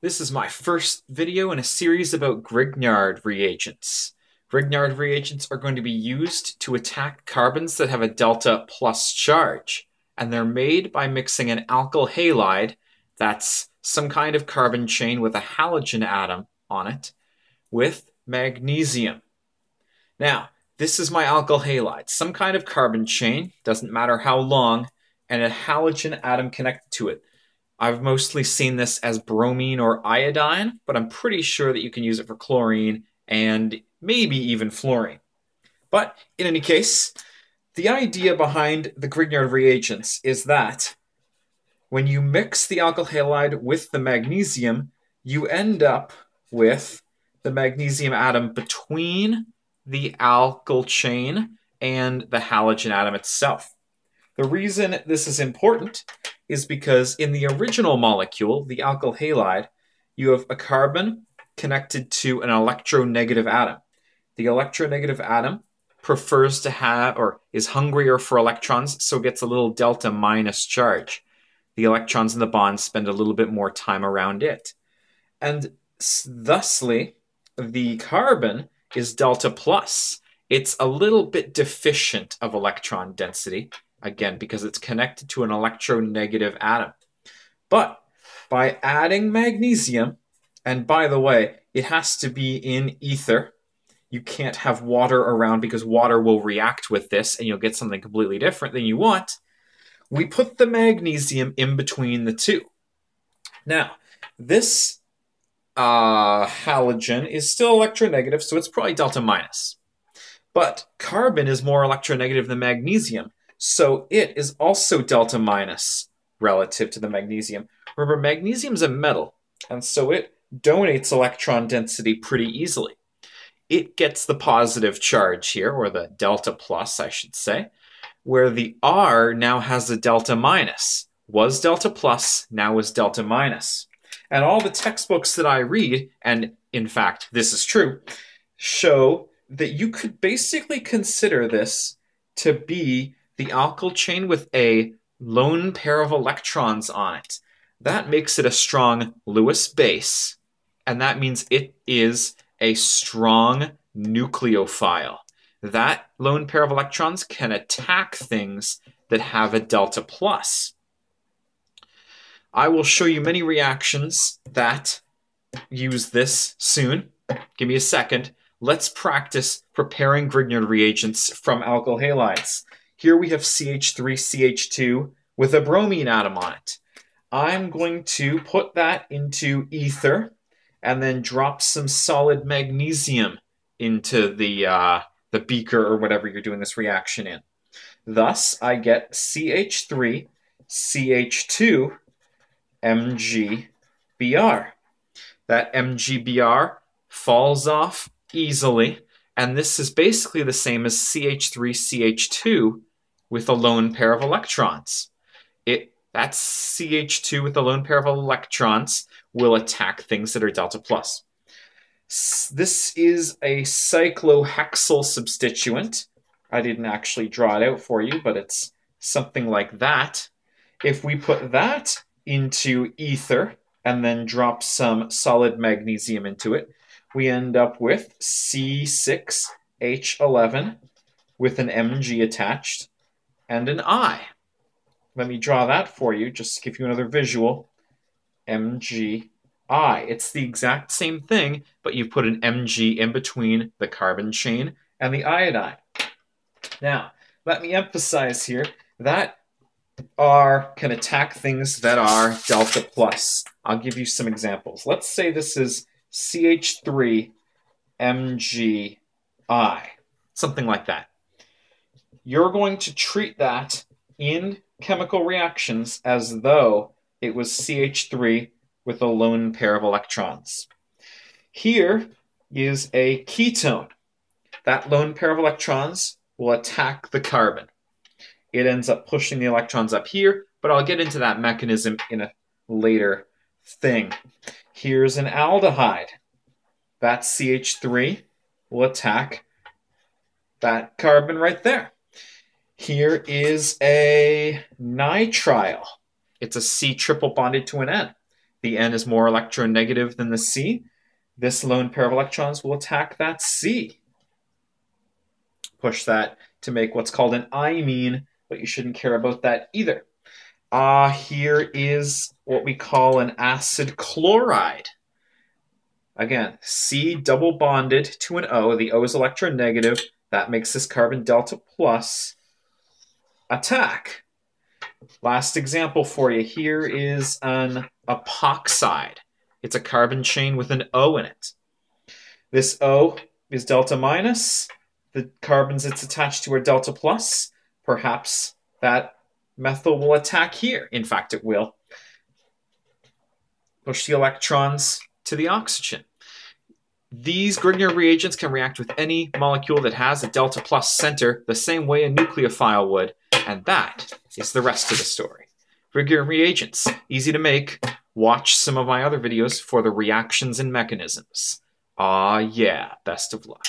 This is my first video in a series about Grignard reagents. Grignard reagents are going to be used to attack carbons that have a delta plus charge, and they're made by mixing an alkyl halide, that's some kind of carbon chain with a halogen atom on it, with magnesium. Now, this is my alkyl halide, some kind of carbon chain, doesn't matter how long, and a halogen atom connected to it. I've mostly seen this as bromine or iodine, but I'm pretty sure that you can use it for chlorine and maybe even fluorine. But in any case, the idea behind the Grignard reagents is that when you mix the alkyl halide with the magnesium, you end up with the magnesium atom between the alkyl chain and the halogen atom itself. The reason this is important is because in the original molecule, the alkyl halide, you have a carbon connected to an electronegative atom. The electronegative atom prefers to have or is hungrier for electrons, so gets a little delta minus charge. The electrons in the bond spend a little bit more time around it. And thusly, the carbon is delta plus. It's a little bit deficient of electron density, again, because it's connected to an electronegative atom. But by adding magnesium, and by the way, it has to be in ether. You can't have water around because water will react with this and you'll get something completely different than you want. We put the magnesium in between the two. Now, this uh, halogen is still electronegative, so it's probably delta minus. But carbon is more electronegative than magnesium, so it is also delta minus relative to the magnesium. Remember, magnesium is a metal, and so it donates electron density pretty easily. It gets the positive charge here, or the delta plus, I should say, where the R now has a delta minus. Was delta plus, now is delta minus. And all the textbooks that I read, and in fact, this is true, show that you could basically consider this to be the alkyl chain with a lone pair of electrons on it. That makes it a strong Lewis base, and that means it is a strong nucleophile. That lone pair of electrons can attack things that have a delta plus. I will show you many reactions that use this soon. Give me a second. Let's practice preparing Grignard reagents from alkyl halides. Here we have CH3CH2 with a bromine atom on it. I'm going to put that into ether and then drop some solid magnesium into the, uh, the beaker or whatever you're doing this reaction in. Thus, I get CH3, CH2, MgBr. That MgBr falls off easily, and this is basically the same as CH3CH2 with a lone pair of electrons. It that's CH2 with a lone pair of electrons will attack things that are delta plus. This is a cyclohexyl substituent. I didn't actually draw it out for you, but it's something like that. If we put that into ether and then drop some solid magnesium into it, we end up with C6H11 with an Mg attached and an I. Let me draw that for you, just to give you another visual. MgI. It's the exact same thing, but you put an Mg in between the carbon chain and the iodine. Now, let me emphasize here that R can attack things that are delta plus. I'll give you some examples. Let's say this is CH3 MgI, something like that you're going to treat that in chemical reactions as though it was CH3 with a lone pair of electrons. Here is a ketone. That lone pair of electrons will attack the carbon. It ends up pushing the electrons up here, but I'll get into that mechanism in a later thing. Here's an aldehyde. That CH3 will attack that carbon right there. Here is a nitrile. It's a C triple bonded to an N. The N is more electronegative than the C. This lone pair of electrons will attack that C. Push that to make what's called an imine, but you shouldn't care about that either. Ah, uh, here is what we call an acid chloride. Again, C double bonded to an O. The O is electronegative. That makes this carbon delta plus attack. Last example for you here is an epoxide. It's a carbon chain with an O in it. This O is delta minus. The carbons it's attached to are delta plus. Perhaps that methyl will attack here. In fact, it will. Push the electrons to the oxygen. These Grignard reagents can react with any molecule that has a delta plus center the same way a nucleophile would, and that is the rest of the story. Grignard reagents, easy to make. Watch some of my other videos for the reactions and mechanisms. Ah, yeah, best of luck.